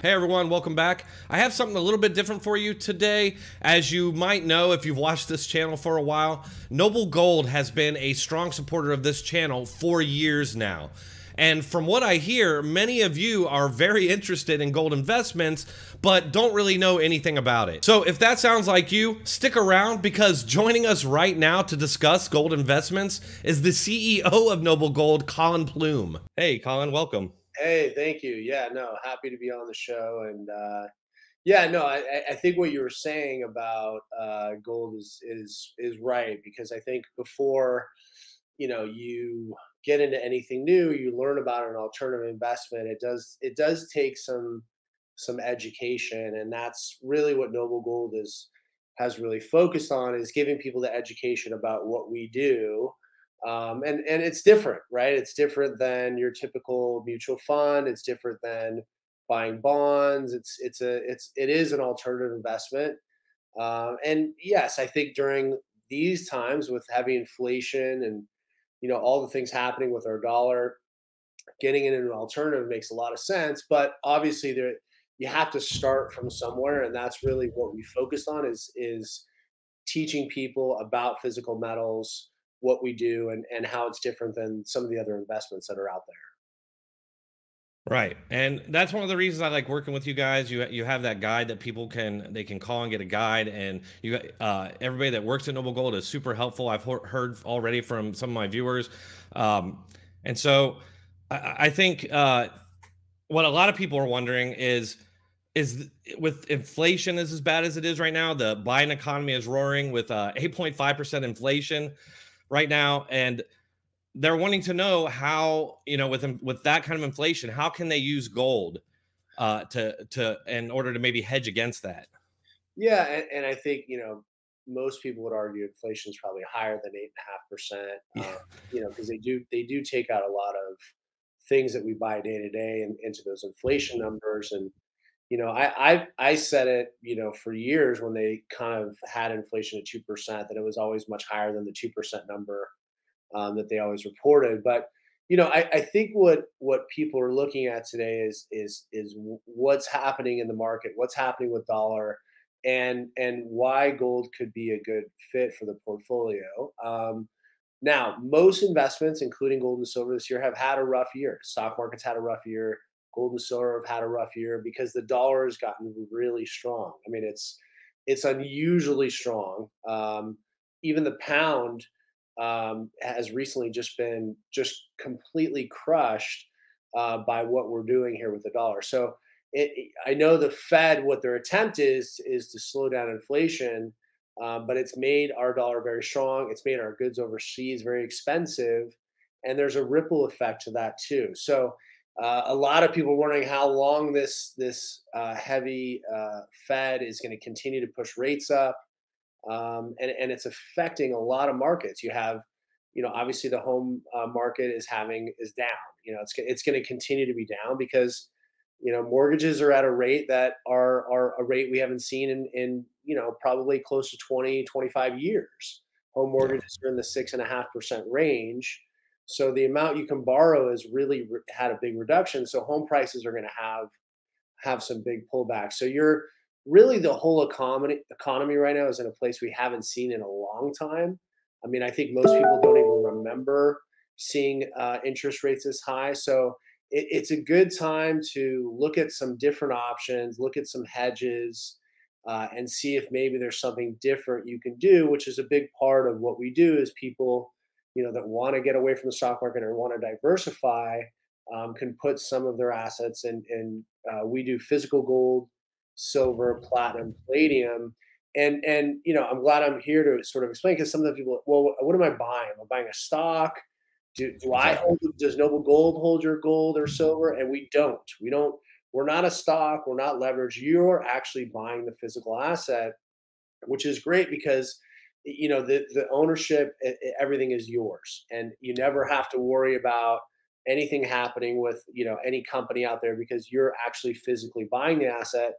Hey everyone, welcome back. I have something a little bit different for you today. As you might know if you've watched this channel for a while, Noble Gold has been a strong supporter of this channel for years now. And from what I hear, many of you are very interested in gold investments, but don't really know anything about it. So if that sounds like you, stick around because joining us right now to discuss gold investments is the CEO of Noble Gold, Collin Plume. Hey, Collin, welcome. Hey, thank you. Yeah, no, happy to be on the show. And uh, yeah, no, I, I think what you were saying about uh, gold is is is right because I think before you know you get into anything new, you learn about an alternative investment. It does it does take some some education, and that's really what Noble Gold is has really focused on is giving people the education about what we do um, and and it's different, right? It's different than your typical mutual fund. It's different than buying bonds. It's it's a it's it is an alternative investment. Um, and yes, I think during these times with heavy inflation and you know all the things happening with our dollar, getting it in an alternative makes a lot of sense. But obviously, there you have to start from somewhere, and that's really what we focused on is is teaching people about physical metals what we do and, and how it's different than some of the other investments that are out there. Right. And that's one of the reasons I like working with you guys. You you have that guide that people can they can call and get a guide and you uh, everybody that works at Noble Gold is super helpful. I've heard already from some of my viewers. Um, and so I, I think uh, what a lot of people are wondering is is with inflation is as bad as it is right now, the Biden economy is roaring with uh, 8.5% inflation right now, and they're wanting to know how you know with with that kind of inflation, how can they use gold uh, to to in order to maybe hedge against that? Yeah, and, and I think you know most people would argue inflation is probably higher than eight and a half percent. Um, you know, because they do they do take out a lot of things that we buy day to day into those inflation numbers and you know, I, I I said it, you know, for years when they kind of had inflation at two percent, that it was always much higher than the two percent number um, that they always reported. But you know, I, I think what what people are looking at today is is is what's happening in the market, what's happening with dollar, and and why gold could be a good fit for the portfolio. Um, now, most investments, including gold and silver this year, have had a rough year. Stock market's had a rough year gold and silver have had a rough year because the dollar has gotten really strong. I mean, it's it's unusually strong. Um, even the pound um, has recently just been just completely crushed uh, by what we're doing here with the dollar. So it, I know the Fed, what their attempt is, is to slow down inflation, um, but it's made our dollar very strong. It's made our goods overseas very expensive, and there's a ripple effect to that too. So uh, a lot of people wondering how long this this uh, heavy uh, Fed is going to continue to push rates up, um, and and it's affecting a lot of markets. You have, you know, obviously the home uh, market is having is down. You know, it's it's going to continue to be down because you know mortgages are at a rate that are are a rate we haven't seen in in you know probably close to 20 25 years. Home mortgages are in the six and a half percent range so the amount you can borrow has really re- had a big reduction. So home prices are going to have have some big pullbacks. So you're really the whole economy economy right now is in a place we haven't seen in a long time. I mean, I think most people don't even remember seeing uh, interest rates this high. So it, it's a good time to look at some different options, look at some hedges, uh, and see if maybe there's something different you can do. Which is a big part of what we do. Is people you know that want to get away from the stock market or want to diversify um, can put some of their assets in. in uh, we do physical gold, silver, platinum, palladium, and and you know I'm glad I'm here to sort of explain because some of the people, well, what am I buying? Am I buying a stock? Do, do I hold? Does Noble Gold hold your gold or silver? And we don't. We don't. We're not a stock. We're not leveraged. You're actually buying the physical asset, which is great because you know the the ownership everything is yours and you never have to worry about anything happening with you know any company out there because you're actually physically buying the asset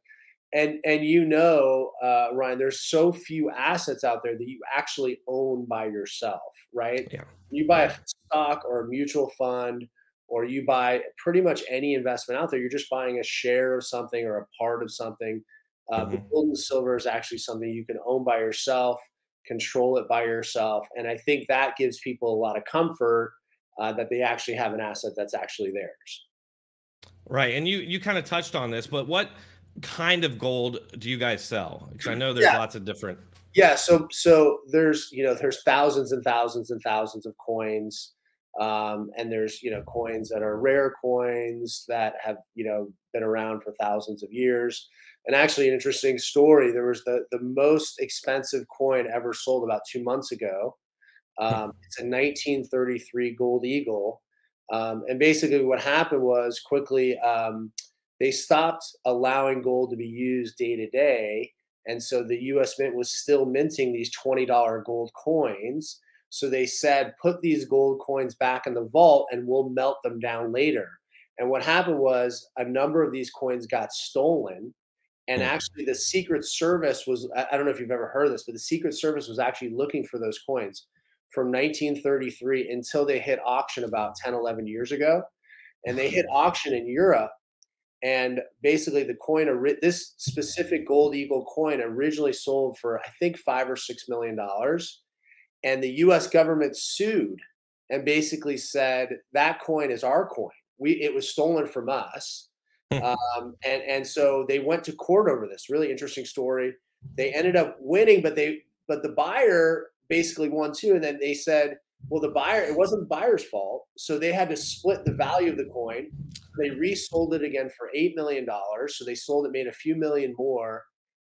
and and you know uh, ryan there's so few assets out there that you actually own by yourself right yeah. you buy a stock or a mutual fund or you buy pretty much any investment out there, you're just buying a share of something or a part of something. Uh, mm-hmm. But gold and silver is actually something you can own by yourself, control it by yourself, and I think that gives people a lot of comfort uh, that they actually have an asset that's actually theirs. Right, and you you kind of touched on this, but what kind of gold do you guys sell? Because I know there's yeah. lots of different. Yeah, so so there's you know there's thousands and thousands and thousands of coins. Um, and there's you know coins that are rare coins that have you know been around for thousands of years. And actually, an interesting story: there was the the most expensive coin ever sold about two months ago. Um, it's a 1933 gold eagle, um, and basically what happened was quickly um, they stopped allowing gold to be used day to day, and so the U.S. Mint was still minting these twenty dollar gold coins so they said, put these gold coins back in the vault and we'll melt them down later. And what happened was a number of these coins got stolen. And hmm. actually, the Secret Service was I don't know if you've ever heard of this, but the Secret Service was actually looking for those coins from 1933 until they hit auction about 10, 11 years ago. And they hit auction in Europe. And basically, the coin, this specific gold eagle coin, originally sold for, I think, five or six million dollars and the U.S. government sued and basically said that coin is our coin. We it was stolen from us, hmm. um, and and so they went to court over this. Really interesting story. They ended up winning, but they but the buyer basically won too. And then they said, well, the buyer it wasn't the buyer's fault, so they had to split the value of the coin. They resold it again for eight million dollars. So they sold it, made a few million more.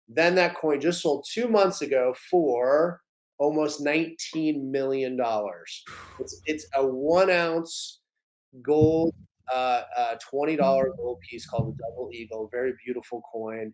Then that coin just sold two months ago for almost $19 million. It's, it's a one ounce gold, uh, uh, $20 gold piece called the Double Eagle. Very beautiful coin.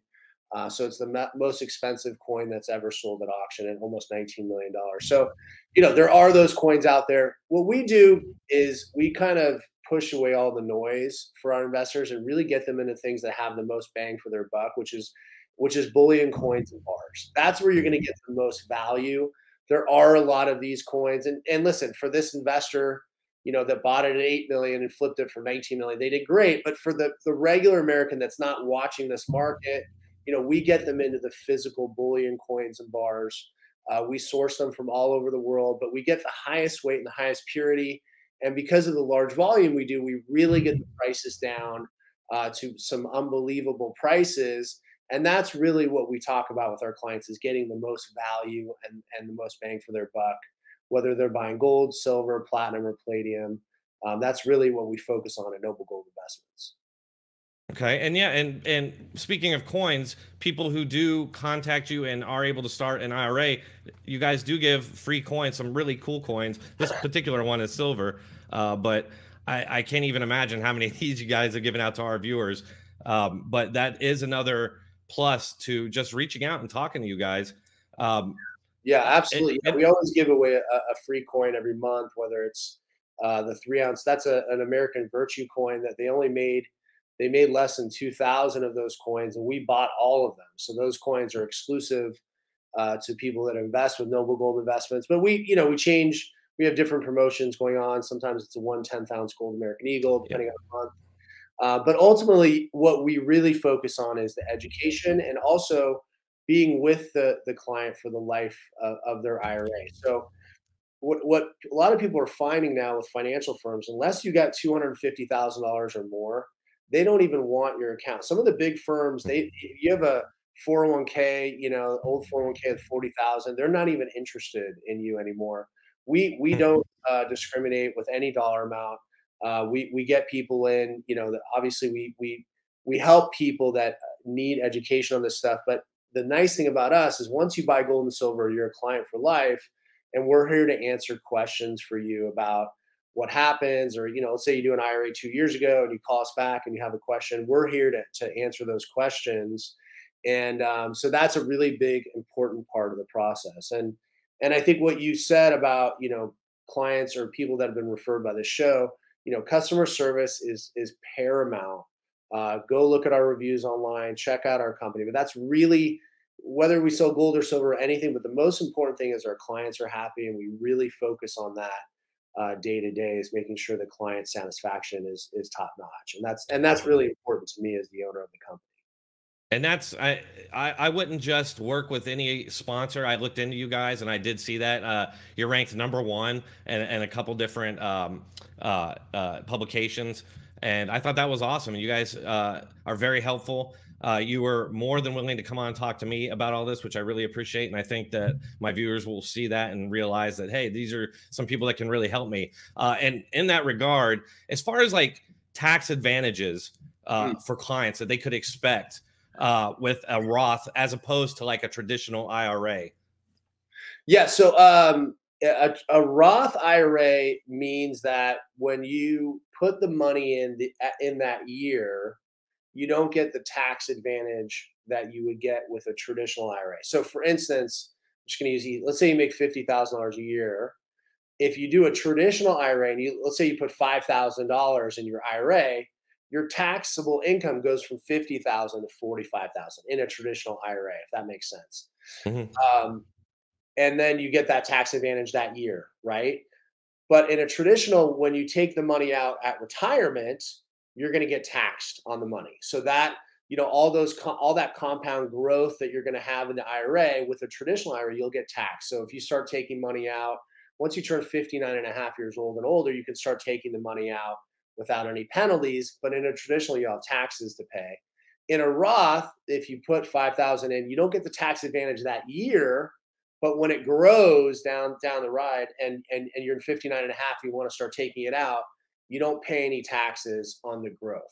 Uh, so it's the most expensive coin that's ever sold at auction at almost $19 million. So, you know, there are those coins out there. What we do is we kind of push away all the noise for our investors and really get them into things that have the most bang for their buck, which is which is bullion coins and bars. That's where you're going to get the most value there are a lot of these coins. And and listen, for this investor, you know, that bought it at eight million and flipped it for 19 million, they did great. But for the the regular American that's not watching this market, you know, we get them into the physical bullion coins and bars. Uh, we source them from all over the world, but we get the highest weight and the highest purity. And because of the large volume we do, we really get the prices down uh, to some unbelievable prices and that's really what we talk about with our clients is getting the most value and, and the most bang for their buck whether they're buying gold silver platinum or palladium um, that's really what we focus on at noble gold investments okay and yeah and and speaking of coins people who do contact you and are able to start an ira you guys do give free coins some really cool coins this particular one is silver uh, but I, I, can't even imagine how many of these you guys have given out to our viewers um, but that is another plus to just reaching out and talking to you guys. Um, yeah, absolutely. We always give away a, a, free coin every month, whether it's uh, the three ounce. That's a, an American Virtue coin that they only made. They made less than two thousand of those coins, and we bought all of them. So those coins are exclusive uh, to people that invest with Noble Gold Investments. But we, you know, we change. We have different promotions going on. Sometimes it's a one tenth ounce gold American Eagle, depending yeah. on the month. Uh, but ultimately, what we really focus on is the education and also being with the, the client for the life of, of their IRA. So, what, what a lot of people are finding now with financial firms, unless you got $250,000 or more, they don't even want your account. Some of the big firms, they you have a 401k, you know, old 401k with 40,000, they're not even interested in you anymore. We we hmm. don't uh, discriminate with any dollar amount. Uh, we we get people in. You know, obviously we we we help people that need education on this stuff. But the nice thing about us is once you buy gold and silver, you're a client for life, and we're here to answer questions for you about what happens or you know let's say you do an ira two years ago and you call us back and you have a question we're here to, to answer those questions and um, so that's a really big important part of the process and and i think what you said about you know clients or people that have been referred by the show you know, customer service is is paramount. Uh, go look at our reviews online, check out our company. But that's really whether we sell gold or silver or anything. But the most important thing is our clients are happy, and we really focus on that. Uh, day to day is making sure the client satisfaction is is top notch, and that's and that's really important to me as the owner of the company. And that's I, I, I wouldn't just work with any sponsor. I looked into you guys and I did see that uh, you're ranked number one and, and a couple different um, uh, uh, publications, and I thought that was awesome. And you guys uh, are very helpful. Uh, you were more than willing to come on and talk to me about all this, which I really appreciate. And I think that my viewers will see that and realize that, hey, these are some people that can really help me. Uh, and in that regard, as far as like tax advantages uh, mm. for clients that they could expect uh, with a Roth as opposed to like a traditional IRA. Yeah. So, um, a, a, Roth IRA means that when you put the money in the in that year, you don't get the tax advantage that you would get with a traditional IRA. So, for instance, I'm just going to use, let's say you make fifty thousand dollars a year. If you do a traditional IRA, and you let's say you put five thousand dollars in your IRA, your taxable income goes from fifty thousand to forty five thousand in a traditional IRA, if that makes sense. Mm-hmm. Um, and then you get that tax advantage that year, right? But in a traditional, when you take the money out at retirement, you're going to get taxed on the money. So that you know all those all that compound growth that you're going to have in the IRA with a traditional IRA, you'll get taxed. So if you start taking money out once you turn 59 and a half years old and older, you can start taking the money out without any penalties. But in a traditional, you have taxes to pay. In a Roth, if you put 5,000 in, you don't get the tax advantage that year. But when it grows down down the ride and, and, and you're in 59 and a half, you want to start taking it out, you don't pay any taxes on the growth.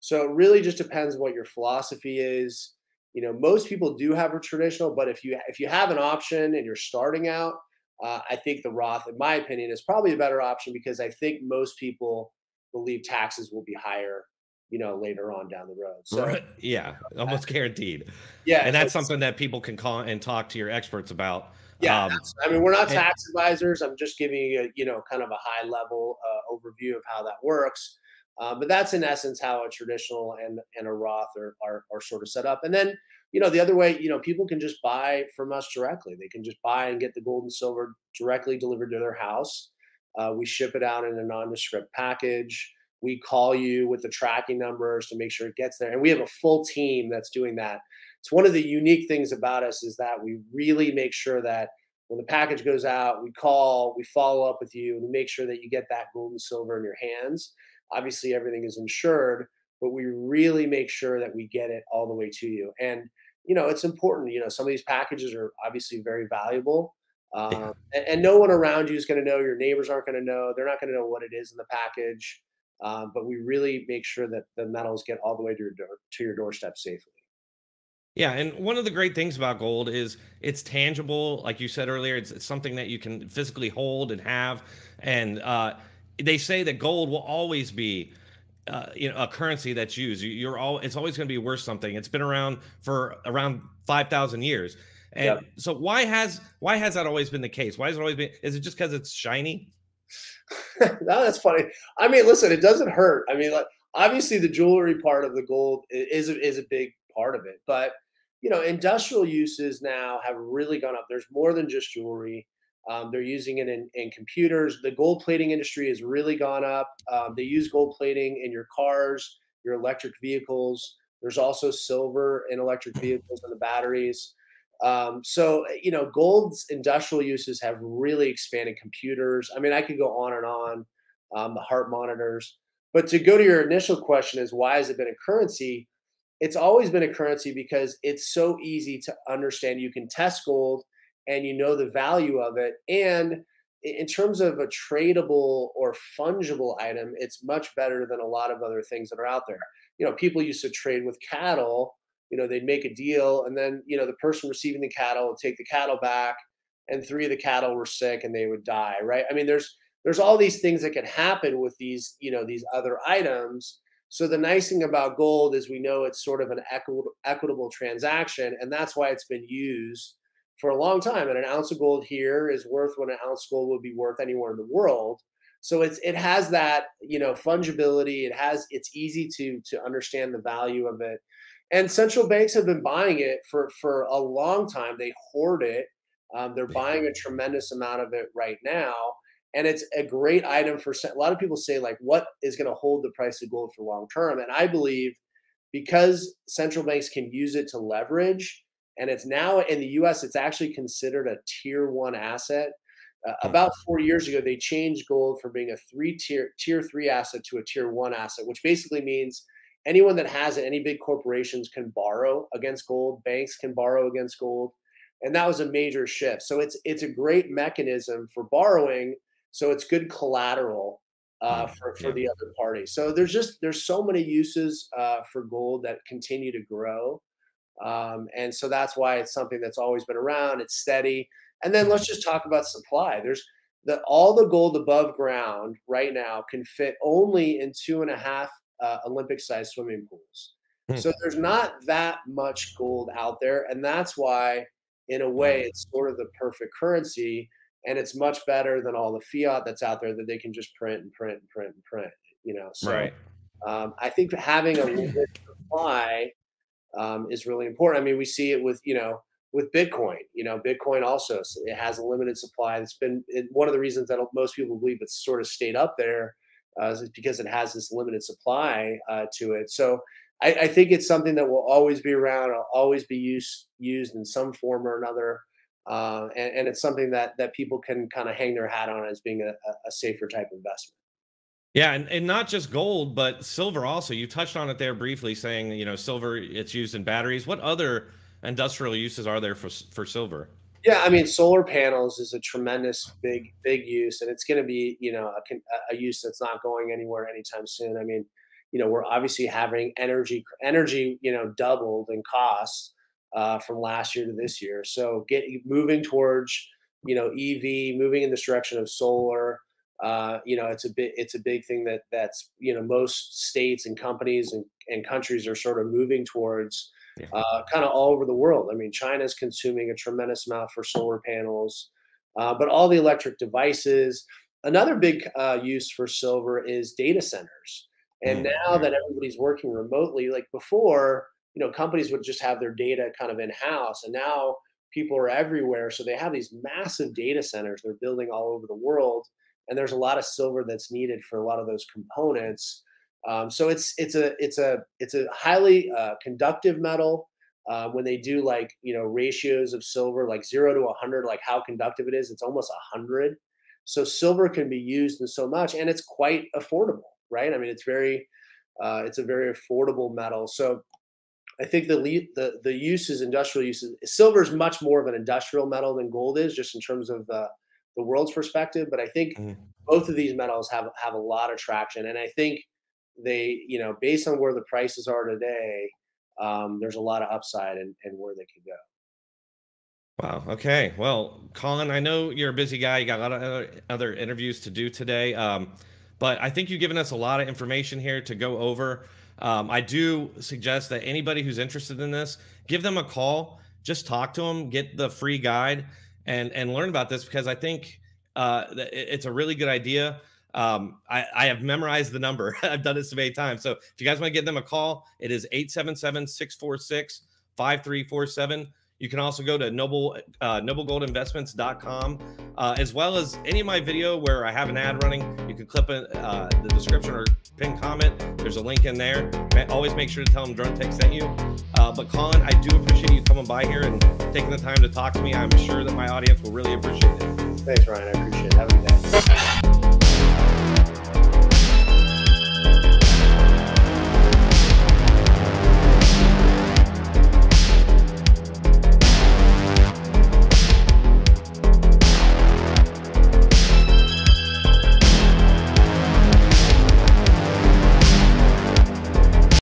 So it really just depends what your philosophy is. You know, most people do have a traditional, but if you if you have an option and you're starting out, uh, I think the Roth, in my opinion, is probably a better option because I think most people believe taxes will be higher, you know, later on down the road. So right. yeah, almost guaranteed. Yeah, and that's something that people can call and talk to your experts about yeah, um, I mean, we're not tax and, advisors. I'm just giving you, a, you know, kind of a high level uh, overview of how that works. Uh, but that's in essence how a traditional and and a Roth are, are are sort of set up. And then, you know, the other way, you know, people can just buy from us directly. They can just buy and get the gold and silver directly delivered to their house. Uh, we ship it out in a nondescript package. We call you with the tracking numbers to make sure it gets there, and we have a full team that's doing that it's one of the unique things about us is that we really make sure that when the package goes out, we call, we follow up with you, and we make sure that you get that gold and silver in your hands. Obviously, everything is insured, but we really make sure that we get it all the way to you. And you know, it's important. You know, some of these packages are obviously very valuable. Um, yeah. and, and, no one around you is going to know. Your neighbors aren't going to know. They're not going to know what it is in the package. Um, but we really make sure that the metals get all the way to your door, to your doorstep safely. Yeah, and one of the great things about gold is it's tangible. Like you said earlier, it's, it's something that you can physically hold and have. And uh, they say that gold will always be, uh, you know, a currency that's used. You're all it's always going to be worth something. It's been around for around five thousand years. And yep. so why has why has that always been the case? Why has it always been? Is it just because it's shiny? no, that's funny. I mean, listen, it doesn't hurt. I mean, like obviously the jewelry part of the gold is is a big part of it, but you know, industrial uses now have really gone up. There's more than just jewelry. Um, they're using it in, in, computers. The gold plating industry has really gone up. Um, they use gold plating in your cars, your electric vehicles. There's also silver in electric vehicles and the batteries. Um, so, you know, gold's industrial uses have really expanded computers. I mean, I could go on and on, um, the heart monitors. But to go to your initial question is why has it been a currency? It's always been a currency because it's so easy to understand. You can test gold and you know the value of it. And in terms of a tradable or fungible item, it's much better than a lot of other things that are out there. You know, people used to trade with cattle. You know, they'd make a deal, and then you know the person receiving the cattle would take the cattle back, and three of the cattle were sick and they would die. Right? I mean, there's there's all these things that can happen with these you know these other items so the nice thing about gold is we know it's sort of an equitable transaction, and that's why it's been used for a long time. And an ounce of gold here is worth what an ounce of gold would be worth anywhere in the world. So it's it has that you know fungibility. It has it's easy to to understand the value of it, and central banks have been buying it for for a long time. They hoard it. Um, they're buying a tremendous amount of it right now. And it's a great item for a lot of people say like what is going to hold the price of gold for long term? And i believe because central banks can use it to leverage and it's now in the us it's actually considered a tier one asset. Uh, hmm. about four years ago they changed gold from being a three tier tier three asset to a tier one asset which basically means anyone that has it any big corporations can borrow against gold banks can borrow against gold and that was a major shift. So it's it's a great mechanism for borrowing so it's good collateral uh, mm, for, for the other party. So there's just there's so many uses uh, for gold that continue to grow, um, and so that's why it's something that's always been around. It's steady. And then let's just talk about supply. There's the all the gold above ground right now can fit only in two and a half uh, Olympic-sized swimming pools. Hmm. So there's not that much gold out there, and that's why, in a way, it's sort of the perfect currency and it's much better than all the fiat that's out there that they can just print and print and print and print. You know, so right. um, I think having a limited supply um, is really important. I mean, we see it with you know with Bitcoin. You know, Bitcoin also it has a limited supply. It's been it, one of the reasons that most people believe it's sort of stayed up there uh, is because it has this limited supply uh, to it. So. I, I think it's something that will always be around, will always be used used in some form or another. Uh, and, and, it's something that that people can kind of hang their hat on as being a, a safer type of investment. Yeah, and, and not just gold, but silver also. You touched on it there briefly, saying you know silver it's used in batteries. What other industrial uses are there for for silver? Yeah, I mean, solar panels is a tremendous big big use, and it's going to be you know a, a use that's not going anywhere anytime soon. I mean, you know, we're obviously having energy energy you know doubled in costs uh, from last year to this year. So get moving towards you know EV, moving in this direction of solar. Uh, you know, it's a bit it's a big thing that that's you know most states and companies and, and countries are sort of moving towards. Yeah. Uh, kind of all over the world. I mean, China's consuming a tremendous amount for solar panels, uh, but all the electric devices. Another big uh, use for silver is data centers. And mm, now that everybody's working remotely, like before, you know companies would just have their data kind of in house and now people are everywhere so they have these massive data centers they're building all over the world and there's a lot of silver that's needed for a lot of those components. Um, so it's it's a it's a it's a highly uh, conductive metal uh, when they do like you know ratios of silver like zero to 100 like how conductive it is it's almost 100 so silver can be used in so much and it's quite affordable right? I mean it's very uh, it's a very affordable metal. So I think the the the uses, industrial uses, silver is much more of an industrial metal than gold is, just in terms of the the world's perspective. But I think mm. both of these metals have have a lot of traction, and I think they, you know, based on where the prices are today, um, there's a lot of upside and and where they could go. Wow. Okay. Well, Collin, I know you're a busy guy. You got a lot of other, other interviews to do today. Um, but I think you've given us a lot of information here to go over. Um, I do suggest that anybody who's interested in this, give them a call, just talk to them, get the free guide, and and learn about this because I think uh, it's a really good idea. Um, I, I have memorized the number. I've done it so many times. So if you guys want to give them a call, it is 877 646 5347. You can also go to noble uh, noblegoldinvestments.com, uh, as well as any of my video where I have an ad running. You can clip in uh, the description or pin comment. There's a link in there. Always make sure to tell them Dronetek sent you. Uh, but Collin, I do appreciate you coming by here and taking the time to talk to me. I'm sure that my audience will really appreciate it. Thanks, Ryan. I appreciate it. Have a good day.